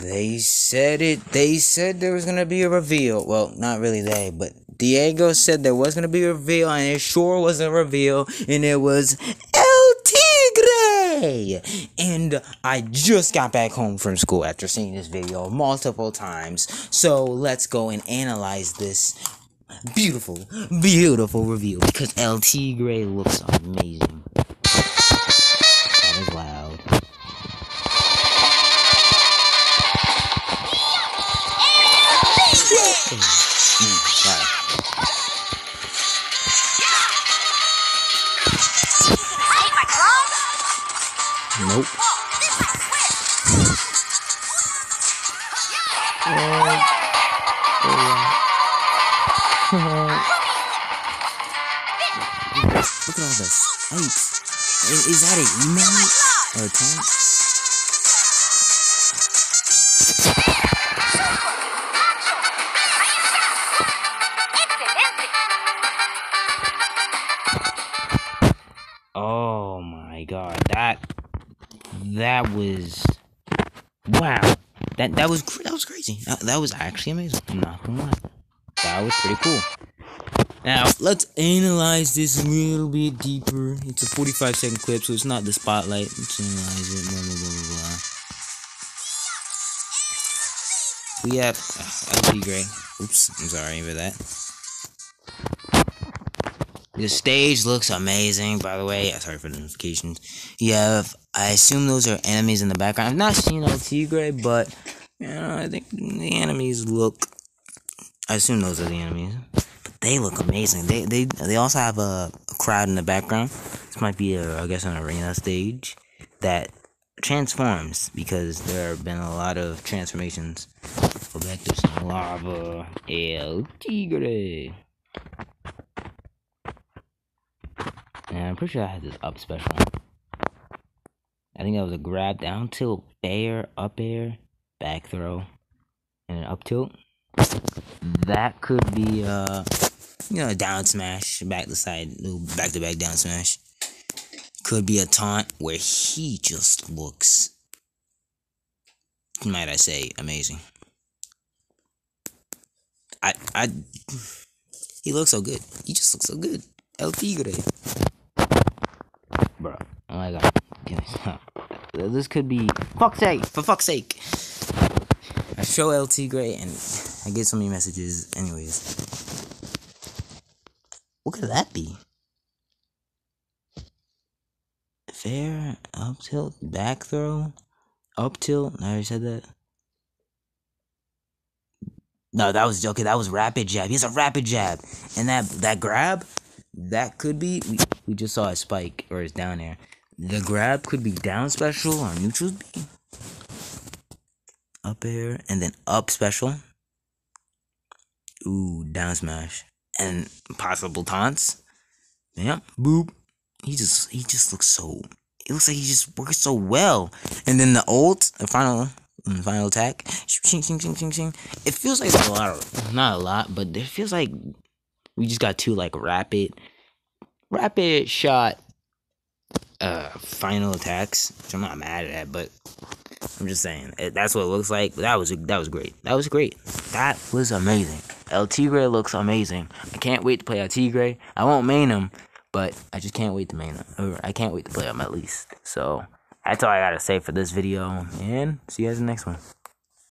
They said it. They said there was gonna be a reveal. Well, not really they, but Diego said there was gonna be a reveal, and it sure was a reveal, and it was El Tigre. And I just got back home from school after seeing this video multiple times. So let's go and analyze this beautiful, beautiful reveal because El Tigre looks amazing. Look at all the spikes. Is, that an email or a taunt? Oh my god, that that was wow. That that was was crazy. That, that was actually amazing. I'm not gonna lie. That was pretty cool. Now let's analyze this a little bit deeper. It's a 45 second clip, so it's not the spotlight. Let's analyze it. Blah blah blah blah. blah. We have uh, El Tigre. Oops, I'm sorry for that. The stage looks amazing, by the way. Sorry for the notifications. You have, I assume those are enemies in the background. I've not seen El Tigre, but you know, I think the enemies look. I assume those are the enemies, but they look amazing. They they they also have a, crowd in the background. This might be, a, I guess, an arena stage that transforms because there have been a lot of transformations. Go back to some lava. El Tigre. And I'm pretty sure I had this up special. I think that was a grab down tilt, air, up air, back throw, and an up tilt. That could be uh you know, a down smash, back to side, back to back down smash. Could be a taunt where he just looks might I say amazing. I I he looks so good. He just looks so good. El Tigre. Bro. Oh my god. This could be fuck's sake, for fuck's sake. Show El Tigre and I get so many messages. Anyways. What could that be? Fair, up tilt, back throw, up tilt. I already said that. No, that was okay. That was rapid jab. He has a rapid jab, and that that grab, that could be. We, we just saw a spike or it's down there. The grab could be down special or neutral. Up air and then up special. Ooh, down smash and possible taunts. Yep, boop. He just he just looks so. It looks like he just works so well. And then the ult, the final mm, final attack. It feels like a lot of not a lot, but it feels like we just got two like rapid rapid shot uh final attacks. Which I'm not mad at that, but I'm just saying it, that's what it looks like. That was that was great. That was great. That was amazing. El Tigre looks amazing. I can't wait to play El Tigre. I won't main him, but I just can't wait to main him. Or I can't wait to play him at least. So that's all I gotta say for this video. And see you guys in the next one.